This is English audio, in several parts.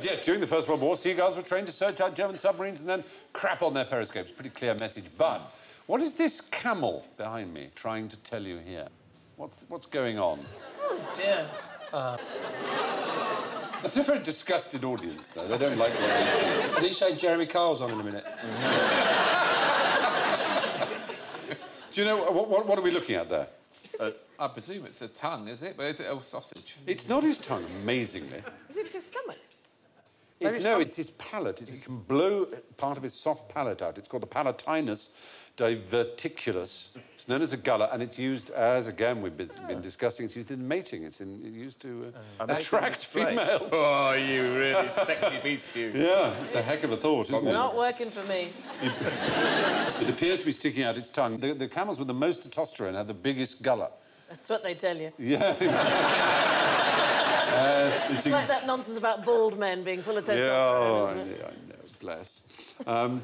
Yes, during the First World War, seagulls were trained to search out German submarines and then crap on their periscopes. Pretty clear message. But what is this camel behind me trying to tell you here? What's, what's going on? Oh, dear. Uh, it's a very disgusted audience, though. They don't like what they see. Did you say Jeremy Kyle's on in a minute? Do you know, uh, what, what, what are we looking at there? Uh, I presume it's a tongue, is it? But is it a sausage? It's not his tongue, amazingly. Is it his stomach? It's, no, it's his palate. It's, he can blow part of his soft palate out. It's called the palatinus diverticulus. It's known as a gullet, and it's used as, again, we've been, been discussing, it's used in mating. It's in, used to uh, attract females. Oh, you really sexy beast, you. Yeah, it's a heck of a thought, isn't it? Not working for me. It appears to be sticking out its tongue. The, the camels with the most testosterone have the biggest gullet. That's what they tell you. Yeah. uh, it's It's like that nonsense about bald men being full of testosterone, Yeah, oh, I, isn't it? know, I know, bless. Um,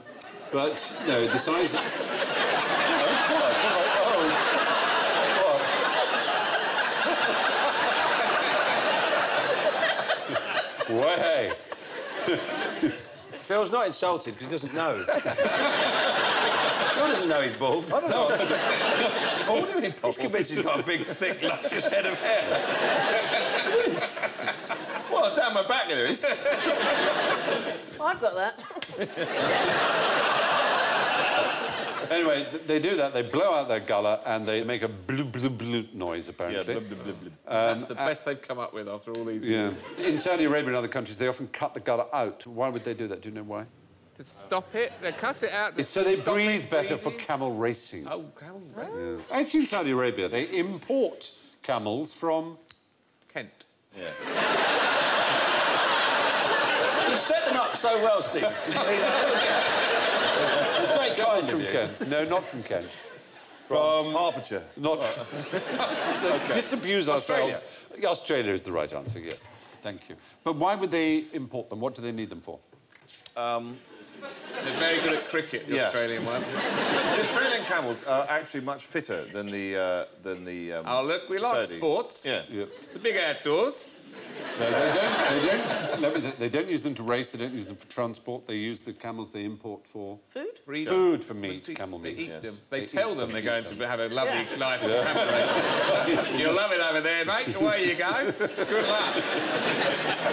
but, no, the size... Of... Oh, what? Way. Bill's not insulted because he doesn't know. Bill doesn't know he's bald. I don't know. Oh, what do you mean, He's convinced he's got a big, thick, luscious head of hair. Well, down my back there is. I've got that. Anyway, they do that. They blow out their gullet and they make a blue, blue, blue noise, apparently. Yeah, blub, blub, blub, blub. Um, That's the uh, best they've come up with after all these Yeah. years. In Saudi Arabia and other countries, they often cut the gullet out. Why would they do that? Do you know why? To stop it, they cut it out. It's so they breathe better for camel racing. Oh, camel racing. Yeah. Actually, in Saudi Arabia, they import camels from. Kent. You set them up so well, Steve. It's very kind from of you. Kent. No, not from Kent. From Hertfordshire. Not. Let's disabuse ourselves. Australia is the right answer. Yes. Thank you. But why would they import them? What do they need them for? They're very good at cricket, the Yeah. Australian one. The Australian camels are actually much fitter than the uh, than the. Um, Oh, look, we like Saudi. sports. Yeah. It's a big outdoors. No, they don't. They don't. Let me, they don't use them to race. They don't use them for transport. They use the camels they import for Food? Breed food for meat, They- camel They meat. eat yes. them. They, They tell them them, they're going them. to have a lovely Yeah. life as a camel race. You're loving over there, mate. Away you go. Good luck.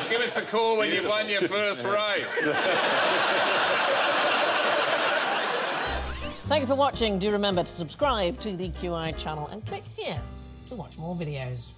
Give us a call when you've won your first race. Thank you for watching. Do remember to subscribe to the QI channel and click here to watch more videos.